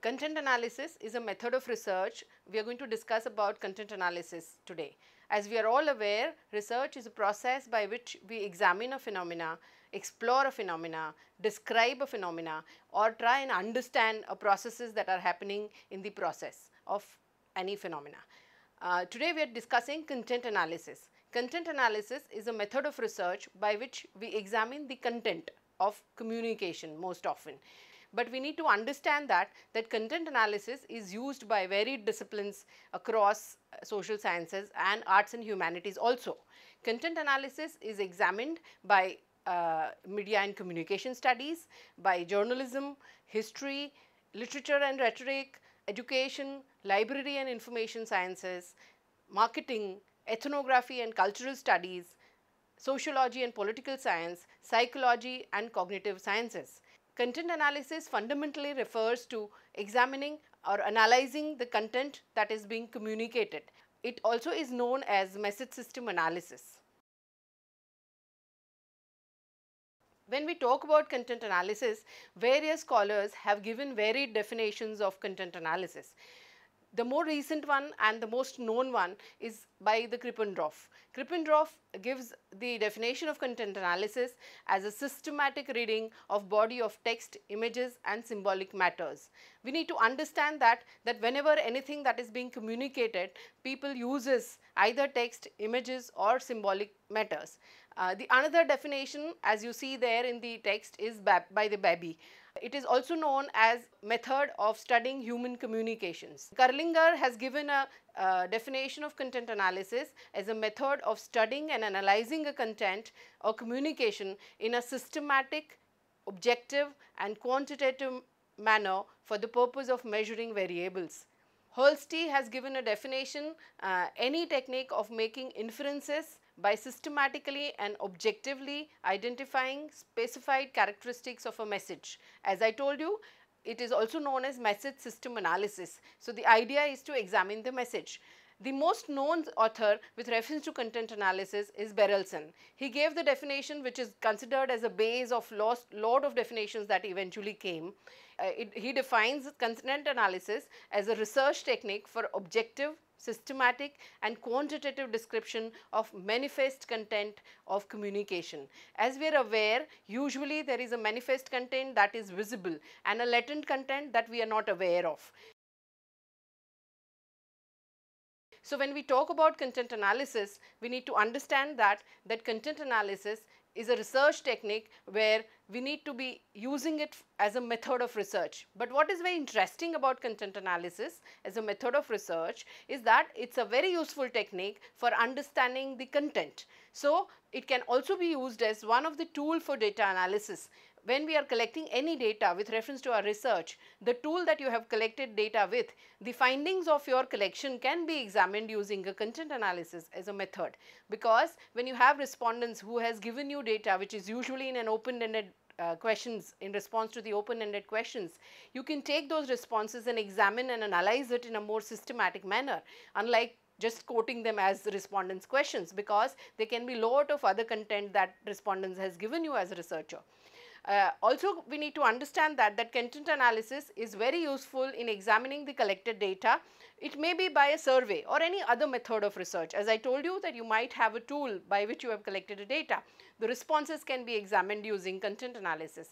Content analysis is a method of research. We are going to discuss about content analysis today. As we are all aware, research is a process by which we examine a phenomena, explore a phenomena, describe a phenomena or try and understand a processes that are happening in the process of any phenomena. Uh, today we are discussing content analysis. Content analysis is a method of research by which we examine the content of communication most often but we need to understand that that content analysis is used by varied disciplines across uh, social sciences and arts and humanities also. Content analysis is examined by uh, media and communication studies, by journalism, history, literature and rhetoric, education, library and information sciences, marketing, ethnography and cultural studies, sociology and political science, psychology and cognitive sciences. Content analysis fundamentally refers to examining or analyzing the content that is being communicated. It also is known as message system analysis. When we talk about content analysis, various scholars have given varied definitions of content analysis. The more recent one and the most known one is by the Krippendorff. Krippendorff gives the definition of content analysis as a systematic reading of body of text, images and symbolic matters. We need to understand that, that whenever anything that is being communicated, people uses either text, images or symbolic matters. Uh, the another definition as you see there in the text is by the Babbie. It is also known as method of studying human communications. Kerlinger has given a, a definition of content analysis as a method of studying and analyzing a content or communication in a systematic, objective and quantitative manner for the purpose of measuring variables. Holsti has given a definition, uh, any technique of making inferences by systematically and objectively identifying specified characteristics of a message. As I told you, it is also known as message system analysis. So, the idea is to examine the message. The most known author with reference to content analysis is Berelson. He gave the definition which is considered as a base of lost, lot of definitions that eventually came. Uh, it, he defines content analysis as a research technique for objective, systematic and quantitative description of manifest content of communication. As we are aware, usually there is a manifest content that is visible and a latent content that we are not aware of. So, when we talk about content analysis, we need to understand that that content analysis is a research technique where we need to be using it as a method of research. But what is very interesting about content analysis as a method of research is that it is a very useful technique for understanding the content. So, it can also be used as one of the tool for data analysis when we are collecting any data with reference to our research, the tool that you have collected data with, the findings of your collection can be examined using a content analysis as a method. Because when you have respondents who has given you data which is usually in an open-ended uh, questions in response to the open-ended questions, you can take those responses and examine and analyze it in a more systematic manner unlike just quoting them as respondents questions because there can be lot of other content that respondents has given you as a researcher. Uh, also we need to understand that that content analysis is very useful in examining the collected data. It may be by a survey or any other method of research. As I told you that you might have a tool by which you have collected the data. The responses can be examined using content analysis.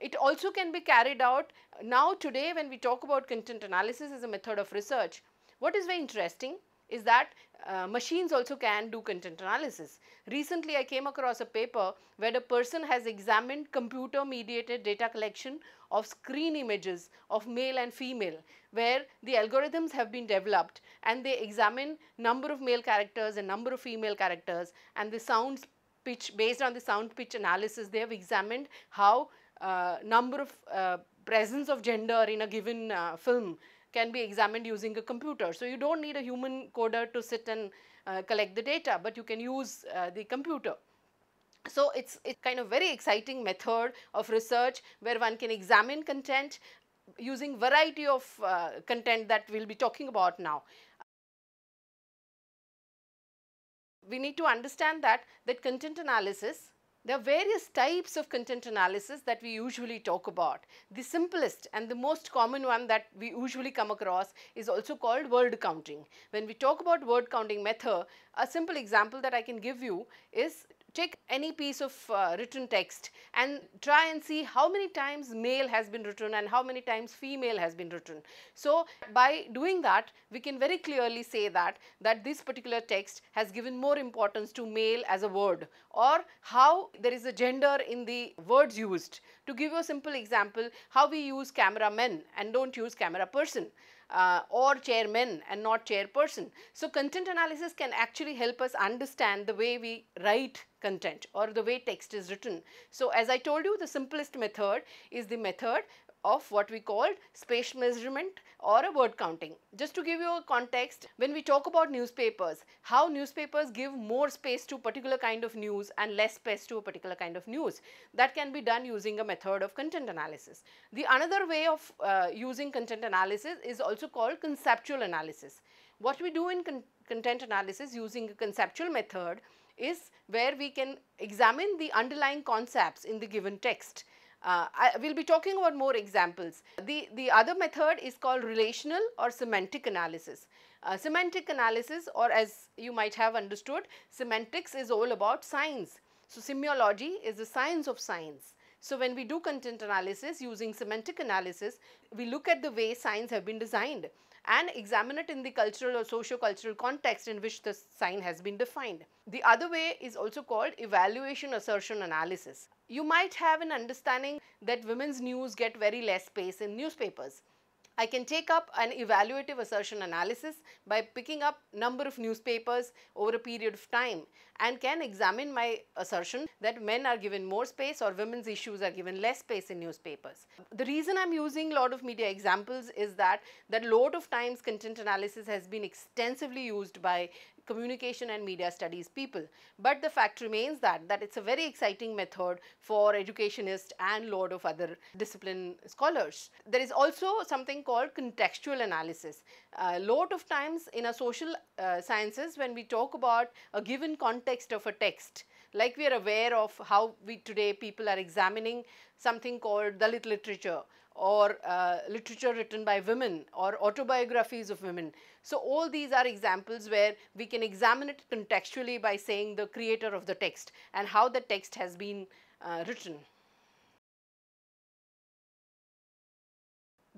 It also can be carried out now today when we talk about content analysis as a method of research. What is very interesting is that uh, machines also can do content analysis. Recently I came across a paper where a person has examined computer mediated data collection of screen images of male and female where the algorithms have been developed and they examine number of male characters and number of female characters and the sound pitch based on the sound pitch analysis they have examined how uh, number of uh, presence of gender in a given uh, film can be examined using a computer. So, you do not need a human coder to sit and uh, collect the data, but you can use uh, the computer. So, it is it's kind of very exciting method of research where one can examine content using variety of uh, content that we will be talking about now. We need to understand that that content analysis There are various types of content analysis that we usually talk about. The simplest and the most common one that we usually come across is also called word counting. When we talk about word counting method, a simple example that I can give you is take any piece of uh, written text and try and see how many times male has been written and how many times female has been written. So, by doing that we can very clearly say that that this particular text has given more importance to male as a word or how there is a gender in the words used. To give you a simple example how we use camera men and do not use camera person uh, or chairman and not chairperson. So, content analysis can actually help us understand the way we write content or the way text is written. So, as I told you the simplest method is the method of what we call space measurement or a word counting. Just to give you a context, when we talk about newspapers, how newspapers give more space to particular kind of news and less space to a particular kind of news. That can be done using a method of content analysis. The another way of uh, using content analysis is also called conceptual analysis. What we do in con content analysis using a conceptual method is where we can examine the underlying concepts in the given text uh, I will be talking about more examples. The, the other method is called relational or semantic analysis. Uh, semantic analysis or as you might have understood, semantics is all about science. So, semiology is the science of science. So, when we do content analysis using semantic analysis, we look at the way signs have been designed and examine it in the cultural or socio-cultural context in which the sign has been defined. The other way is also called evaluation assertion analysis. You might have an understanding that women's news get very less space in newspapers. I can take up an evaluative assertion analysis by picking up number of newspapers over a period of time and can examine my assertion that men are given more space or women's issues are given less space in newspapers. The reason I am using a lot of media examples is that that lot of times content analysis has been extensively used by communication and media studies people. But the fact remains that, that it's a very exciting method for educationists and lot of other discipline scholars. There is also something called contextual analysis. A lot of times in our social uh, sciences when we talk about a given context of a text, like we are aware of how we today people are examining something called Dalit literature or uh, literature written by women or autobiographies of women. So, all these are examples where we can examine it contextually by saying the creator of the text and how the text has been uh, written.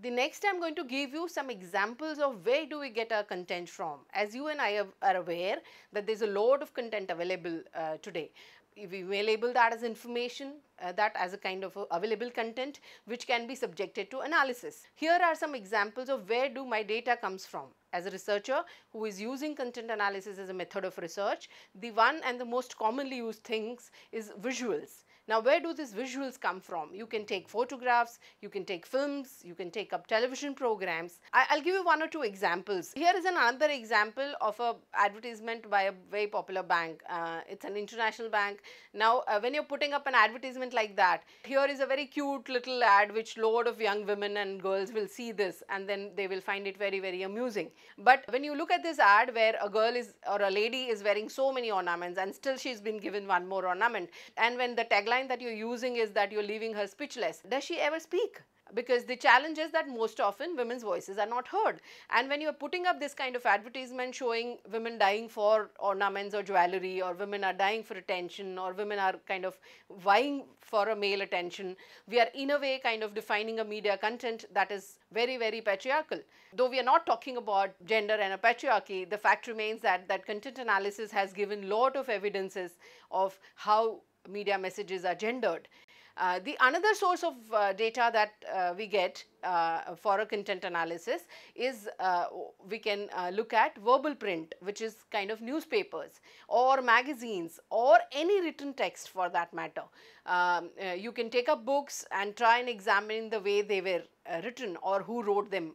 The next I am going to give you some examples of where do we get our content from. As you and I are aware that there is a lot of content available uh, today we may label that as information, uh, that as a kind of a available content which can be subjected to analysis. Here are some examples of where do my data comes from. As a researcher who is using content analysis as a method of research, the one and the most commonly used things is visuals. Now, where do these visuals come from? You can take photographs, you can take films, you can take up television programs. I, will give you one or two examples. Here is another example of a advertisement by a very popular bank. Uh, it's an international bank. Now, uh, when you're putting up an advertisement like that, here is a very cute little ad which load of young women and girls will see this and then they will find it very, very amusing. But when you look at this ad where a girl is or a lady is wearing so many ornaments and still she's been given one more ornament and when the tagline that you're using is that you're leaving her speechless. Does she ever speak? because the challenge is that most often women's voices are not heard and when you are putting up this kind of advertisement showing women dying for ornaments or jewelry or women are dying for attention or women are kind of vying for a male attention we are in a way kind of defining a media content that is very very patriarchal though we are not talking about gender and a patriarchy the fact remains that that content analysis has given lot of evidences of how media messages are gendered. Uh, the another source of uh, data that uh, we get uh, for a content analysis is uh, we can uh, look at verbal print which is kind of newspapers or magazines or any written text for that matter. Um, you can take up books and try and examine the way they were written or who wrote them.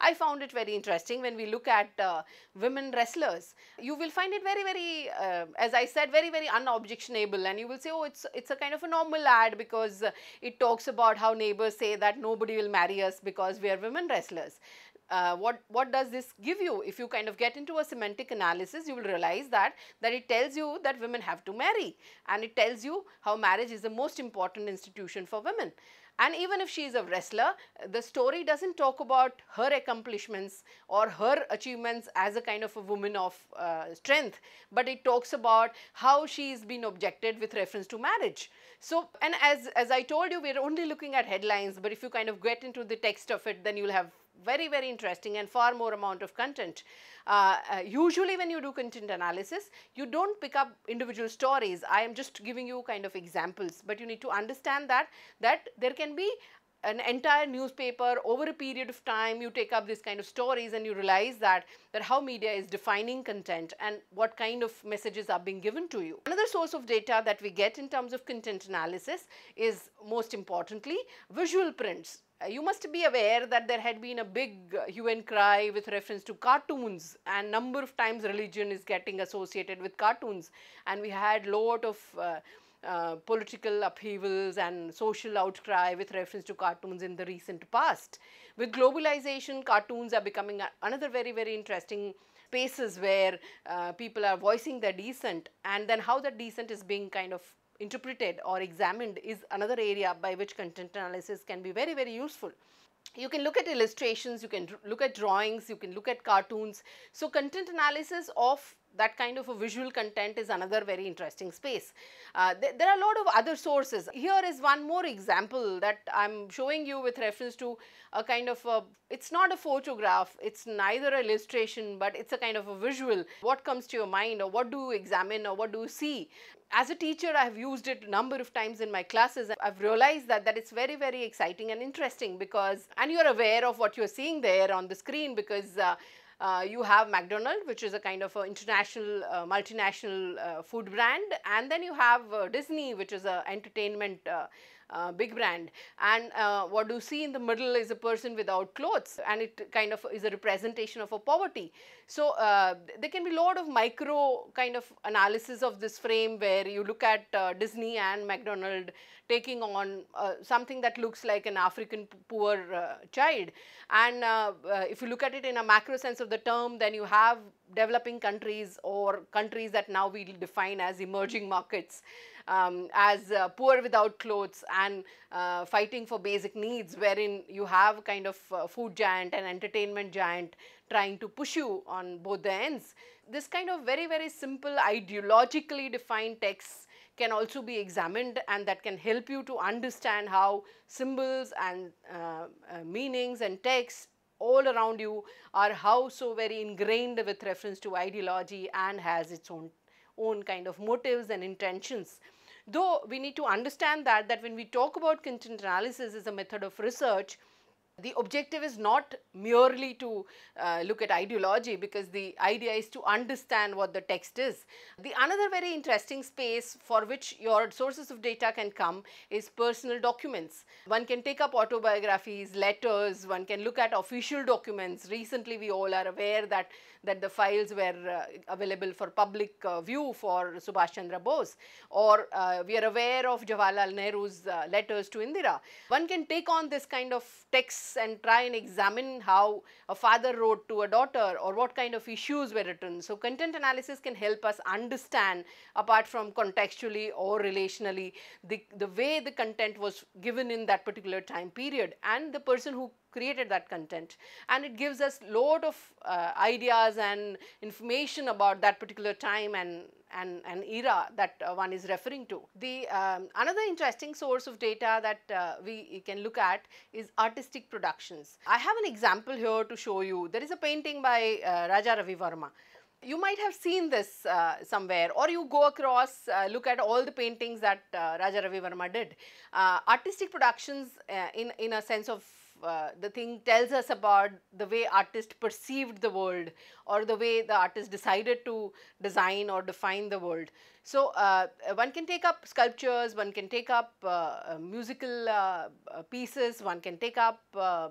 I found it very interesting when we look at uh, women wrestlers. You will find it very, very, uh, as I said, very, very unobjectionable and you will say, oh, it's, it's a kind of a normal ad because uh, it talks about how neighbors say that nobody will marry us because we are women wrestlers. uh, what, what does this give you? If you kind of get into a semantic analysis, you will realize that, that it tells you that women have to marry and it tells you how marriage is the most important institution for women. And even if she is a wrestler, the story doesn't talk about her accomplishments or her achievements as a kind of a woman of uh, strength, but it talks about how she is being objected with reference to marriage. So, and as, as I told you, we are only looking at headlines, but if you kind of get into the text of it, then you will have very, very interesting and far more amount of content. Uh, uh, usually when you do content analysis, you don't pick up individual stories. I am just giving you kind of examples, but you need to understand that, that there can be an entire newspaper over a period of time you take up this kind of stories and you realize that that how media is defining content and what kind of messages are being given to you. Another source of data that we get in terms of content analysis is most importantly visual prints. Uh, you must be aware that there had been a big uh, hue and cry with reference to cartoons and number of times religion is getting associated with cartoons. And we had lot of uh, uh, political upheavals and social outcry with reference to cartoons in the recent past. With globalization, cartoons are becoming another very, very interesting spaces where uh, people are voicing their dissent and then how that dissent is being kind of interpreted or examined is another area by which content analysis can be very, very useful. You can look at illustrations, you can look at drawings, you can look at cartoons. So, content analysis of that kind of a visual content is another very interesting space. Uh, th there are a lot of other sources. Here is one more example that I am showing you with reference to a kind of a, it's not a photograph, it's neither an illustration, but it's a kind of a visual. What comes to your mind or what do you examine or what do you see? as a teacher, I have used it a number of times in my classes. I've realized that, that it's very, very exciting and interesting because, and you're aware of what you're seeing there on the screen because uh, you have McDonald, which is a kind of a international, uh, multinational uh, food brand, and then you have uh, Disney, which is a entertainment uh, big brand. And uh, what you see in the middle is a person without clothes and it kind of is a representation of a poverty. So, uh, there can be a lot of micro kind of analysis of this frame where you look at uh, Disney and McDonald taking on uh, something that looks like an African poor uh, child. And if you look at it in a macro sense of the term then you have developing countries or countries that now we define as emerging markets um, as uh, poor without clothes and uh, fighting for basic needs wherein you have kind of uh, food giant and entertainment giant trying to push you on both the ends. This kind of very very simple ideologically defined texts can also be examined and that can help you to understand how symbols and uh, uh, meanings and texts all around you are how so very ingrained with reference to ideology and has its own own kind of motives and intentions. Though we need to understand that, that when we talk about content analysis as a method of research, the objective is not merely to uh, look at ideology because the idea is to understand what the text is. The another very interesting space for which your sources of data can come is personal documents. One can take up autobiographies, letters, one can look at official documents. Recently we all are aware that that the files were uh, available for public uh, view for Subhash Chandra Bose or uh, we are aware of Jawaharlal Nehru's letters to Indira. One can take on this kind of texts and try and examine how a father wrote to a daughter or what kind of issues were written. So, content analysis can help us understand apart from contextually or relationally the, the way the content was given in that particular time period and the person who created that content and it gives us lot of uh, ideas and information about that particular time and and an era that uh, one is referring to. The um, another interesting source of data that uh, we can look at is artistic productions. I have an example here to show you. There is a painting by uh, Raja Ravi Varma. You might have seen this uh, somewhere or you go across, uh, look at all the paintings that uh, Raja Ravi Varma did. artistic productions in, in a sense of uh, the thing tells us about the way artist perceived the world or the way the artist decided to design or define the world. So, uh, one can take up sculptures, one can take up uh, uh musical uh, pieces, one can take up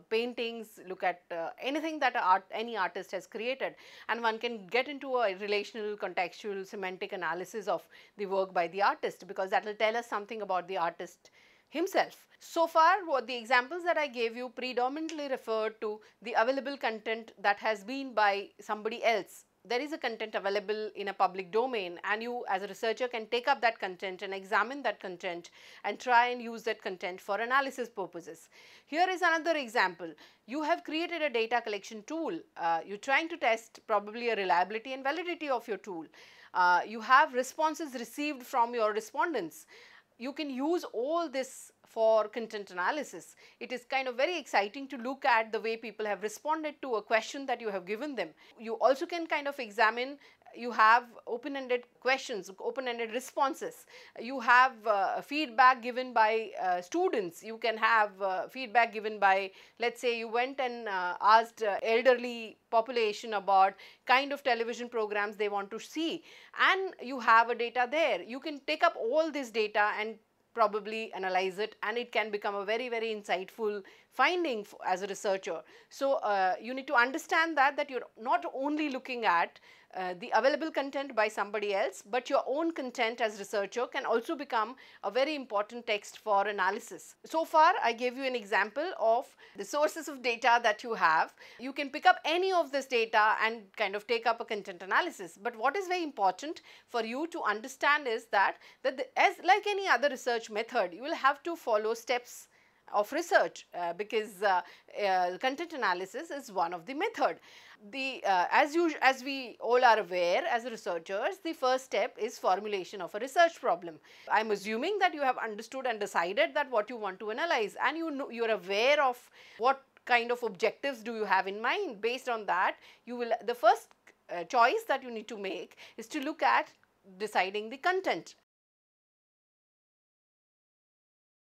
paintings, look at anything that art, any artist has created and one can get into a relational, contextual, semantic analysis of the work by the artist because that will tell us something about the artist himself. So far what the examples that I gave you predominantly referred to the available content that has been by somebody else there is a content available in a public domain and you as a researcher can take up that content and examine that content and try and use that content for analysis purposes. Here is another example. You have created a data collection tool. Uh, you're trying to test probably a reliability and validity of your tool. Uh, you have responses received from your respondents. You can use all this for content analysis. It is kind of very exciting to look at the way people have responded to a question that you have given them. You also can kind of examine you have open-ended questions, open-ended responses. You have uh, feedback given by uh, students. You can have uh, feedback given by, let's say you went and uh, asked uh, elderly population about kind of television programs they want to see and you have a data there. You can take up all this data and probably analyze it and it can become a very very insightful finding as a researcher. So, uh, you need to understand that that you are not only looking at uh, the available content by somebody else, but your own content as researcher can also become a very important text for analysis. So far, I gave you an example of the sources of data that you have. You can pick up any of this data and kind of take up a content analysis. But what is very important for you to understand is that, that the, as like any other research method, you will have to follow steps of research uh, because uh, uh, content analysis is one of the method. The uh, as you as we all are aware as researchers the first step is formulation of a research problem. I am assuming that you have understood and decided that what you want to analyze and you know you are aware of what kind of objectives do you have in mind based on that you will the first uh, choice that you need to make is to look at deciding the content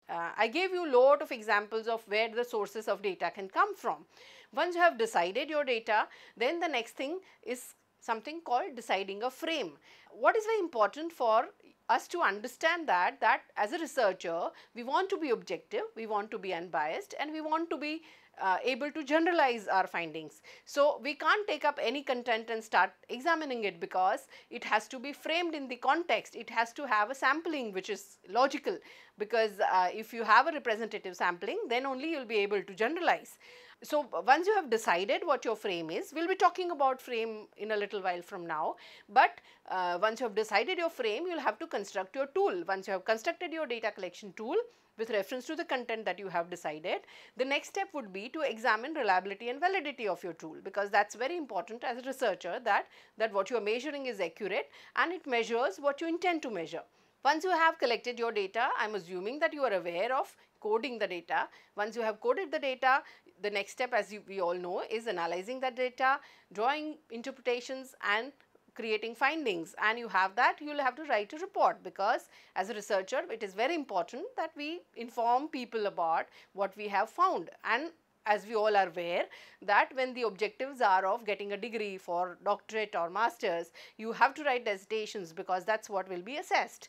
uh, I gave you lot of examples of where the sources of data can come from. Once you have decided your data, then the next thing is something called deciding a frame. What is very important for us to understand that, that as a researcher, we want to be objective, we want to be unbiased and we want to be uh, able to generalize our findings. So, we can't take up any content and start examining it because it has to be framed in the context. It has to have a sampling which is logical because uh, if you have a representative sampling then only you will be able to generalize. So, once you have decided what your frame is, we will be talking about frame in a little while from now, but uh, once you have decided your frame, you will have to construct your tool. Once you have constructed your data collection tool, with reference to the content that you have decided. The next step would be to examine reliability and validity of your tool because that is very important as a researcher that, that what you are measuring is accurate and it measures what you intend to measure. Once you have collected your data, I am assuming that you are aware of coding the data. Once you have coded the data, the next step as you, we all know is analyzing that data, drawing interpretations and creating findings and you have that you will have to write a report because as a researcher it is very important that we inform people about what we have found and as we all are aware that when the objectives are of getting a degree for doctorate or masters you have to write dissertations because that is what will be assessed.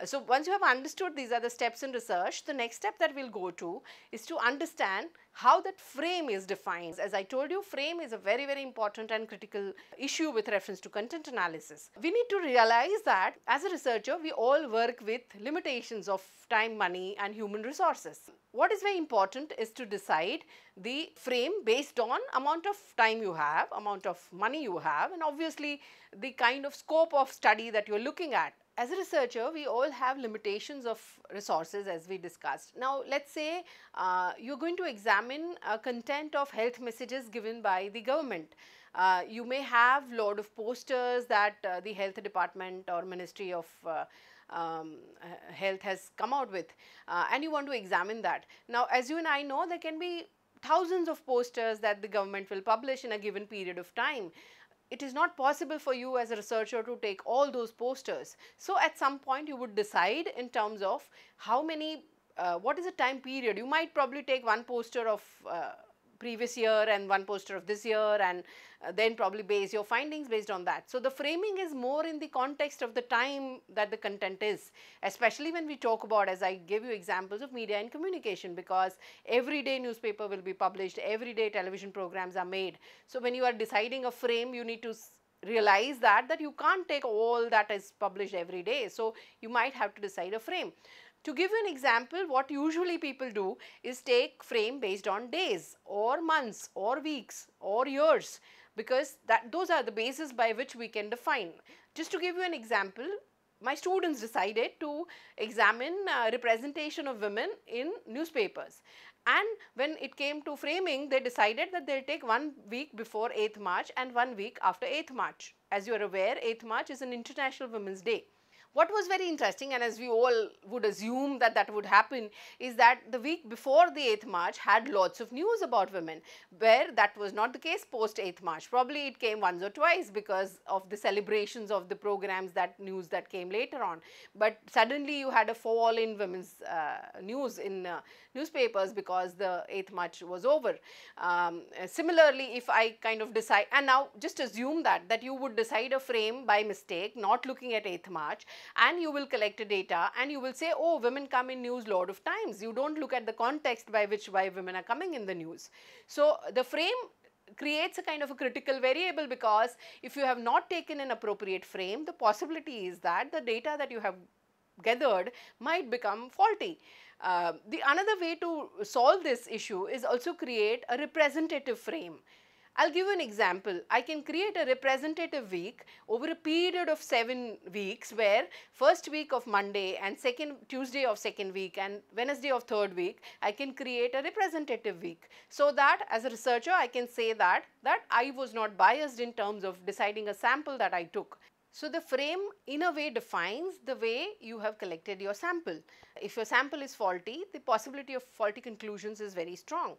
Uh, so, once you have understood these are the steps in research, the next step that we will go to is to understand how that frame is defined. As I told you, frame is a very, very important and critical issue with reference to content analysis. We need to realize that as a researcher, we all work with limitations of time, money and human resources. What is very important is to decide the frame based on amount of time you have, amount of money you have and obviously the kind of scope of study that you are looking at as a researcher, we all have limitations of resources as we discussed. Now, let us say uh, you are going to examine content of health messages given by the government. Uh, you may have a lot of posters that uh, the health department or ministry of uh, um, health has come out with uh, and you want to examine that. Now, as you and I know, there can be thousands of posters that the government will publish in a given period of time it is not possible for you as a researcher to take all those posters. So, at some point you would decide in terms of how many, uh, what is the time period. You might probably take one poster of uh, previous year and one poster of this year and uh, then probably base your findings based on that. So, the framing is more in the context of the time that the content is, especially when we talk about as I gave you examples of media and communication because every day newspaper will be published, every day television programs are made. So, when you are deciding a frame, you need to realize that that you can't take all that is published every day. So, you might have to decide a frame. To give you an example, what usually people do is take frame based on days or months or weeks or years because that those are the basis by which we can define. Just to give you an example, my students decided to examine uh, representation of women in newspapers and when it came to framing they decided that they will take one week before 8th March and one week after 8th March. As you are aware 8th March is an International Women's Day. What was very interesting and as we all would assume that that would happen is that the week before the 8th March had lots of news about women where that was not the case post 8th March. Probably it came once or twice because of the celebrations of the programs that news that came later on. But suddenly you had a fall in women's uh, news in uh, newspapers because the 8th March was over. Um, similarly, if I kind of decide and now just assume that that you would decide a frame by mistake not looking at 8th March and you will collect a data and you will say oh women come in news lot of times. You do not look at the context by which why women are coming in the news. So, the frame creates a kind of a critical variable because if you have not taken an appropriate frame the possibility is that the data that you have gathered might become faulty. Uh, the another way to solve this issue is also create a representative frame. I'll give you an example. I can create a representative week over a period of 7 weeks where first week of Monday and second Tuesday of second week and Wednesday of third week, I can create a representative week. So that as a researcher, I can say that, that I was not biased in terms of deciding a sample that I took. So, the frame in a way defines the way you have collected your sample. If your sample is faulty, the possibility of faulty conclusions is very strong.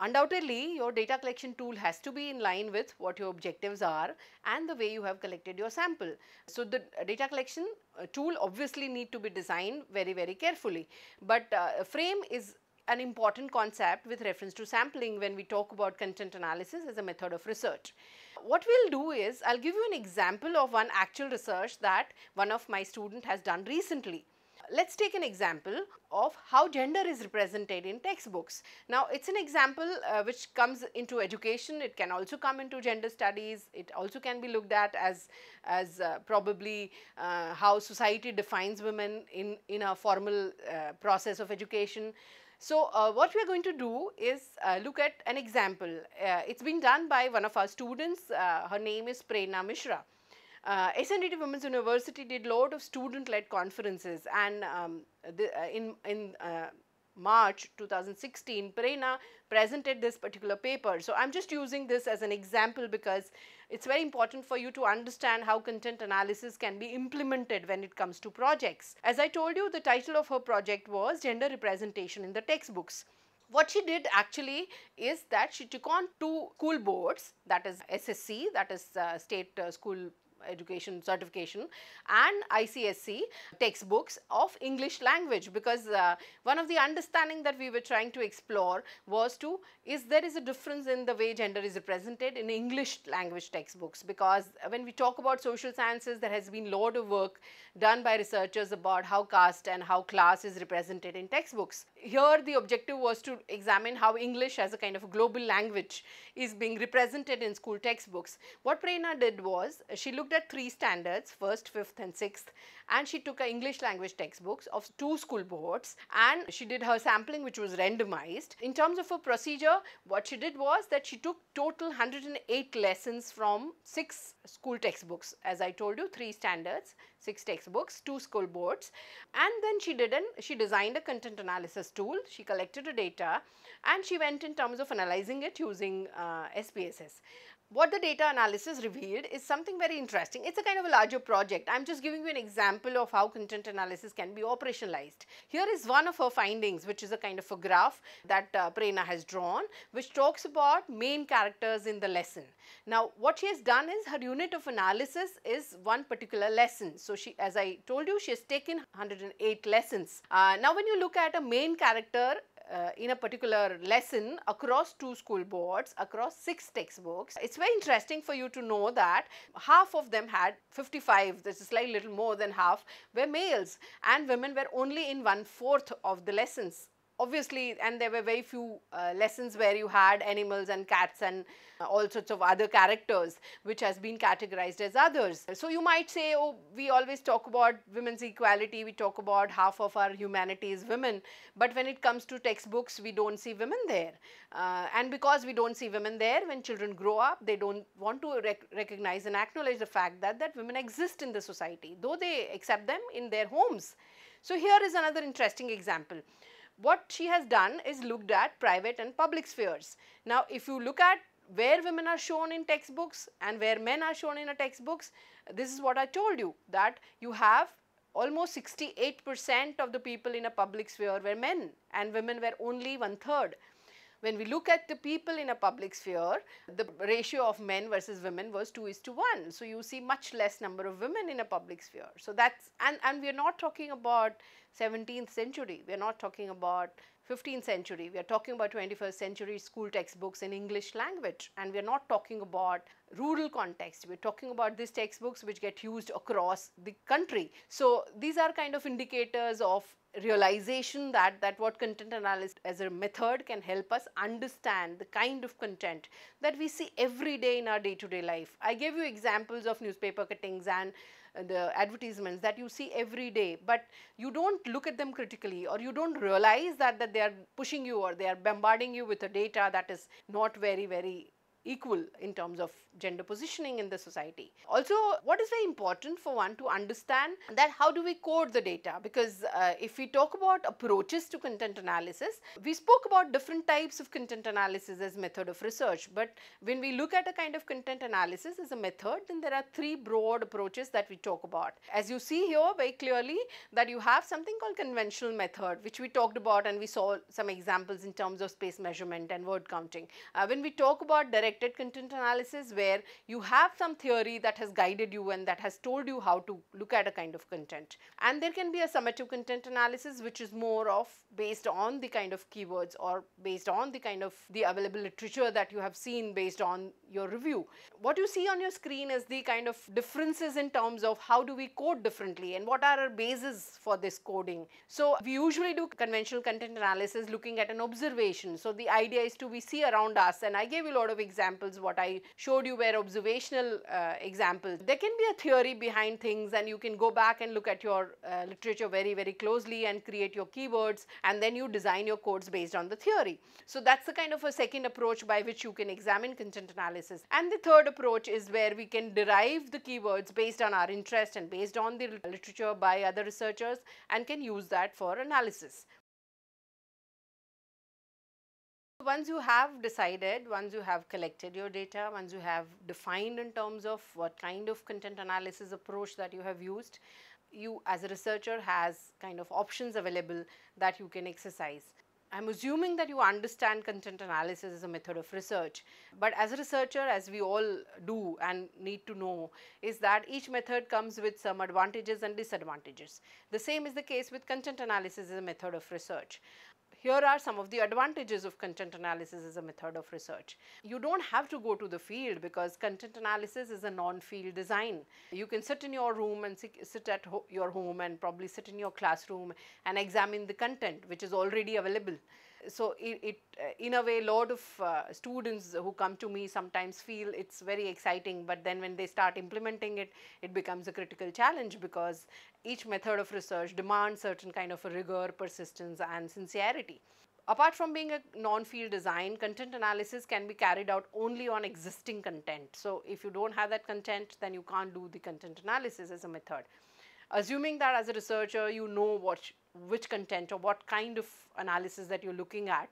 Undoubtedly, your data collection tool has to be in line with what your objectives are and the way you have collected your sample. So, the data collection uh, tool obviously need to be designed very, very carefully, but uh, frame is an important concept with reference to sampling when we talk about content analysis as a method of research. What we will do is, I will give you an example of one actual research that one of my student has done recently. Let us take an example of how gender is represented in textbooks. Now, it is an example uh, which comes into education, it can also come into gender studies, it also can be looked at as, as uh, probably uh, how society defines women in, in a formal uh, process of education. So, uh, what we are going to do is uh, look at an example. Uh, it's been done by one of our students, uh, her name is Prerna Mishra. Uh, SNDT Women's University did a lot of student led conferences and um, the, uh, in, in uh, March 2016, Prerna presented this particular paper. So, I am just using this as an example because it is very important for you to understand how content analysis can be implemented when it comes to projects. As I told you, the title of her project was Gender Representation in the Textbooks. What she did actually is that she took on two school boards that is SSC that is uh, State uh, School education certification and ICSE textbooks of English language because uh, one of the understanding that we were trying to explore was to is there is a difference in the way gender is represented in English language textbooks because when we talk about social sciences there has been a lot of work done by researchers about how caste and how class is represented in textbooks. Here the objective was to examine how English as a kind of global language is being represented in school textbooks. What Prerna did was she looked at three standards, first, fifth and sixth and she took a English language textbooks of two school boards and she did her sampling which was randomized. In terms of her procedure, what she did was that she took total 108 lessons from six school textbooks. As I told you, three standards, six textbooks, two school boards and then she did an, she designed a content analysis tool, she collected the data and she went in terms of analyzing it using uh, SPSS what the data analysis revealed is something very interesting. It's a kind of a larger project. I'm just giving you an example of how content analysis can be operationalized. Here is one of her findings which is a kind of a graph that uh, has drawn which talks about main characters in the lesson. Now what she has done is her unit of analysis is one particular lesson. So she as I told you she has taken 108 lessons. Uh, now when you look at a main character uh, in a particular lesson across two school boards, across six textbooks. It's very interesting for you to know that half of them had 55, this is slightly little more than half, were males and women were only in one fourth of the lessons obviously and there were very few uh, lessons where you had animals and cats and uh, all sorts of other characters which has been categorized as others. So you might say oh we always talk about women's equality we talk about half of our humanity is women. But when it comes to textbooks we don't see women there. Uh, and because we don't see women there when children grow up they don't want to rec recognize and acknowledge the fact that that women exist in the society though they accept them in their homes. So here is another interesting example what she has done is looked at private and public spheres. Now, if you look at where women are shown in textbooks and where men are shown in a textbooks, this is what I told you that you have almost 68 percent of the people in a public sphere were men and women were only one third. When we look at the people in a public sphere, the ratio of men versus women was 2 is to 1. So, you see much less number of women in a public sphere. So, that's and, and we are not talking about 17th century, we are not talking about 15th century, we are talking about 21st century school textbooks in English language and we are not talking about rural context, we are talking about these textbooks which get used across the country. So, these are kind of indicators of realization that that what content analysis as a method can help us understand the kind of content that we see every day in our day to day life. I gave you examples of newspaper cuttings and uh, the advertisements that you see every day, but you don't look at them critically or you don't realize that, that they are pushing you or they are bombarding you with a data that is not very, very equal in terms of gender positioning in the society. Also, what is very important for one to understand that how do we code the data because uh, if we talk about approaches to content analysis, we spoke about different types of content analysis as method of research, but when we look at a kind of content analysis as a method, then there are three broad approaches that we talk about. As you see here very clearly that you have something called conventional method which we talked about and we saw some examples in terms of space measurement and word counting. Uh, when we talk about directed content analysis where where you have some theory that has guided you and that has told you how to look at a kind of content. And there can be a summative content analysis which is more of based on the kind of keywords or based on the kind of the available literature that you have seen based on your review. What you see on your screen is the kind of differences in terms of how do we code differently and what are our bases for this coding. So we usually do conventional content analysis looking at an observation. So the idea is to we see around us and I gave you a lot of examples what I showed you were observational uh, examples. There can be a theory behind things and you can go back and look at your uh, literature very very closely and create your keywords and then you design your codes based on the theory. So that's the kind of a second approach by which you can examine content analysis. And the third approach is where we can derive the keywords based on our interest and based on the literature by other researchers and can use that for analysis. Once you have decided, once you have collected your data, once you have defined in terms of what kind of content analysis approach that you have used, you as a researcher has kind of options available that you can exercise. I'm assuming that you understand content analysis as a method of research, but as a researcher, as we all do and need to know, is that each method comes with some advantages and disadvantages. The same is the case with content analysis as a method of research. Here are some of the advantages of content analysis as a method of research. You don't have to go to the field because content analysis is a non-field design. You can sit in your room and sit at ho your home and probably sit in your classroom and examine the content which is already available so it, it uh, in a way a lot of uh, students who come to me sometimes feel it's very exciting but then when they start implementing it it becomes a critical challenge because each method of research demands certain kind of rigor persistence and sincerity apart from being a non-field design, content analysis can be carried out only on existing content. So, if you don't have that content, then you can't do the content analysis as a method. Assuming that as a researcher, you know what which content or what kind of analysis that you're looking at,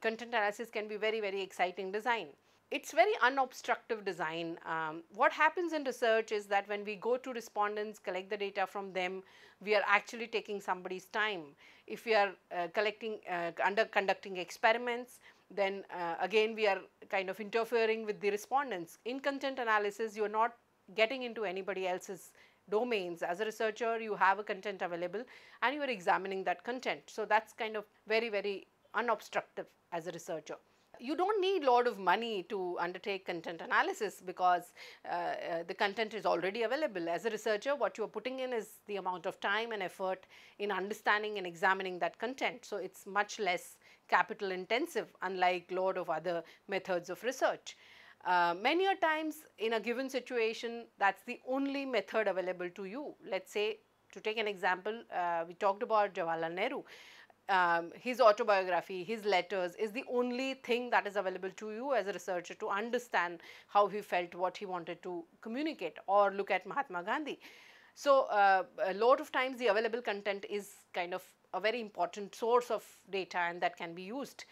content analysis can be very, very exciting design. It's very unobstructive design. Um, what happens in research is that when we go to respondents, collect the data from them, we are actually taking somebody's time. If we are uh, collecting, uh, under conducting experiments, then uh, again we are kind of interfering with the respondents. In content analysis, you're not getting into anybody else's domains. As a researcher, you have a content available and you are examining that content. So, that is kind of very, very unobstructive as a researcher. you don't need a lot of money to undertake content analysis because uh, uh, the content is already available. As a researcher, what you are putting in is the amount of time and effort in understanding and examining that content. So, it is much less capital intensive unlike a lot of other methods of research. Uh, many a times in a given situation that is the only method available to you. Let us say to take an example, uh, we talked about Jawaharlal Nehru um, his autobiography, his letters is the only thing that is available to you as a researcher to understand how he felt, what he wanted to communicate or look at Mahatma Gandhi. So, uh, a lot of times the available content is kind of a very important source of data and that can be used.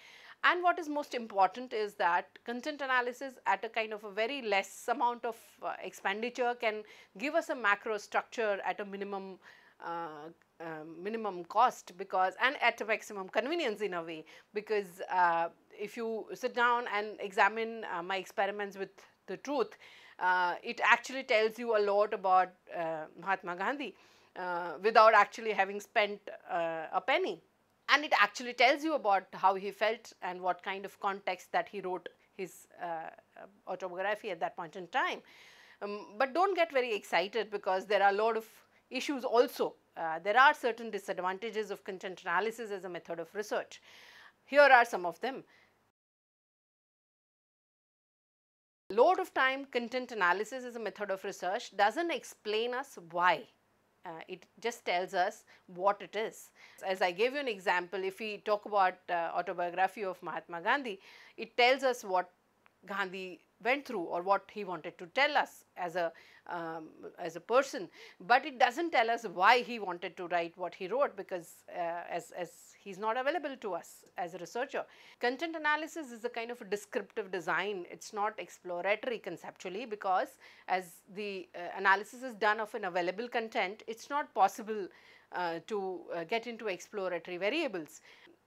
And what is most important is that content analysis at a kind of a very less amount of uh, expenditure can give us a macro structure at a minimum uh, um, minimum cost because and at a maximum convenience in a way because uh, if you sit down and examine uh, my experiments with the truth, uh, it actually tells you a lot about uh, Mahatma Gandhi uh, without actually having spent uh, a penny. And it actually tells you about how he felt and what kind of context that he wrote his autobiography at that point in time. Um, but do not get very excited because there are a lot of issues also. Uh, there are certain disadvantages of content analysis as a method of research. Here are some of them. Lot of time content analysis as a method of research does not explain us why. Uh, it just tells us what it is. As I gave you an example, if we talk about uh, autobiography of Mahatma Gandhi, it tells us what Gandhi went through or what he wanted to tell us as a um, as a person, but it does not tell us why he wanted to write what he wrote because uh, as, as he is not available to us as a researcher. Content analysis is a kind of a descriptive design, it is not exploratory conceptually because as the uh, analysis is done of an available content, it is not possible uh, to uh, get into exploratory variables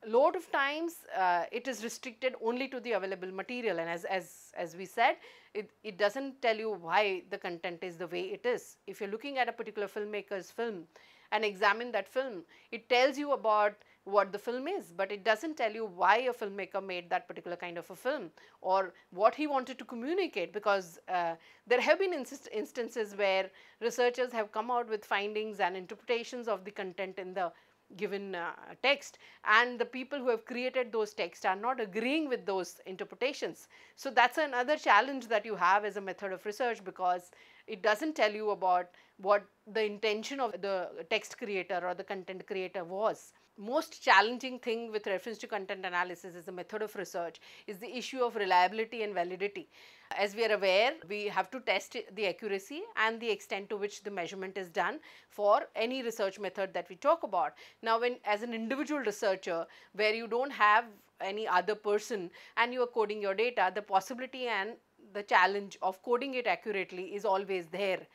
lot of times uh, it is restricted only to the available material and as, as, as we said it, it does not tell you why the content is the way it is. If you are looking at a particular filmmaker's film and examine that film, it tells you about what the film is, but it does not tell you why a filmmaker made that particular kind of a film or what he wanted to communicate because uh, there have been instances where researchers have come out with findings and interpretations of the content in the given uh, text and the people who have created those texts are not agreeing with those interpretations. So, that is another challenge that you have as a method of research because it does not tell you about what the intention of the text creator or the content creator was most challenging thing with reference to content analysis as a method of research is the issue of reliability and validity. As we are aware, we have to test the accuracy and the extent to which the measurement is done for any research method that we talk about. Now, when as an individual researcher where you do not have any other person and you are coding your data, the possibility and the challenge of coding it accurately is always there.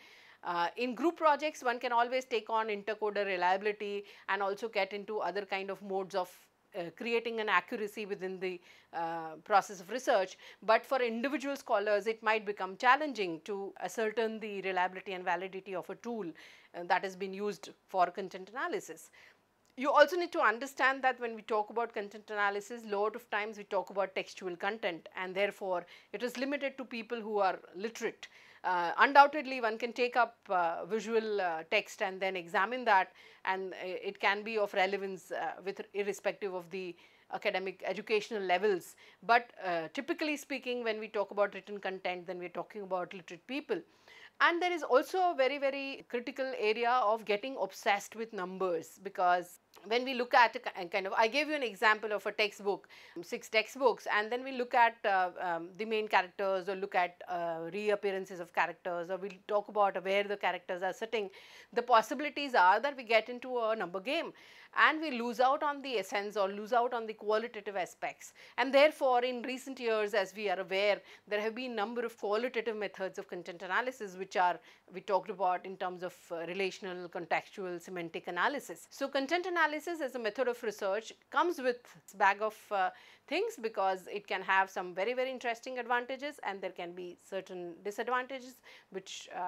Uh, in group projects, one can always take on intercoder reliability and also get into other kind of modes of uh, creating an accuracy within the uh, process of research, but for individual scholars it might become challenging to ascertain the reliability and validity of a tool uh, that has been used for content analysis. You also need to understand that when we talk about content analysis, lot of times we talk about textual content and therefore it is limited to people who are literate uh, undoubtedly one can take up uh, visual uh, text and then examine that and it can be of relevance uh, with irrespective of the academic educational levels. But uh, typically speaking when we talk about written content then we are talking about literate people. And there is also a very, very critical area of getting obsessed with numbers because when we look at kind of, I gave you an example of a textbook, six textbooks, and then we look at uh, um, the main characters or look at uh, reappearances of characters or we talk about where the characters are sitting. The possibilities are that we get into a number game and we lose out on the essence or lose out on the qualitative aspects. And therefore, in recent years as we are aware, there have been number of qualitative methods of content analysis which are we talked about in terms of uh, relational, contextual, semantic analysis. So, content analysis as a method of research comes with its bag of uh, things because it can have some very very interesting advantages and there can be certain disadvantages which uh,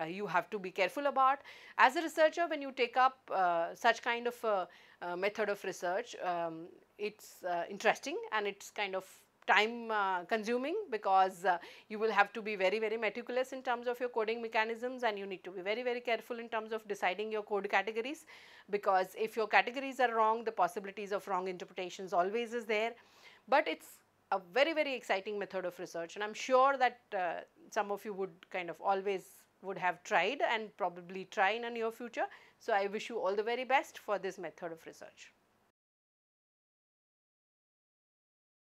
uh you have to be careful about. As a researcher when you take up uh, such kind of a, a, method of research um, it is uh, interesting and it is kind of time uh, consuming because uh, you will have to be very very meticulous in terms of your coding mechanisms and you need to be very very careful in terms of deciding your code categories because if your categories are wrong the possibilities of wrong interpretations always is there but it's a very very exciting method of research and I'm sure that uh, some of you would kind of always would have tried and probably try in a near future. So, I wish you all the very best for this method of research.